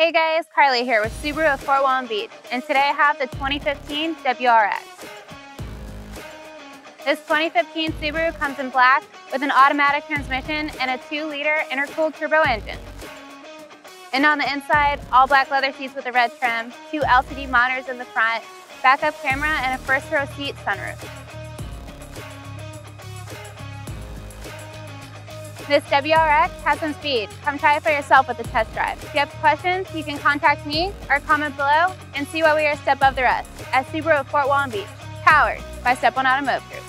Hey guys, Carly here with Subaru of Fort Walton Beach, and today I have the 2015 WRX. This 2015 Subaru comes in black with an automatic transmission and a 2-liter intercooled turbo engine. And on the inside, all black leather seats with a red trim, two LCD monitors in the front, backup camera, and a first row seat sunroof. This WRX has some speed. Come try it for yourself with a test drive. If you have questions, you can contact me or comment below and see why we are a step above the rest at Subaru of Fort Walton Beach, powered by Step One Automotive Group.